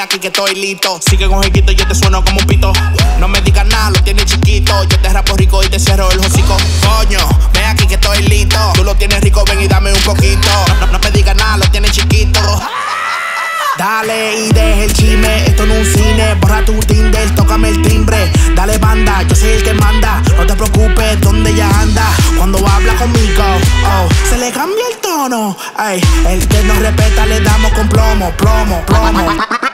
aquí que estoy listo. Sigue con jequito, yo te sueno como un pito. No me digas nada, lo tienes chiquito. Yo te rapo rico y te cierro el hocico. Coño, ven aquí que estoy listo. Tú lo tienes rico, ven y dame un poquito. No, no me digas nada, lo tienes chiquito. Dale y deja el chisme, esto no es un cine. Borra tu Tinder, tócame el timbre. Dale banda, yo soy el que manda. No te preocupes, donde ella anda. Cuando habla conmigo, oh, se le cambia el tono. Ay, el que nos respeta le damos con plomo, plomo, plomo.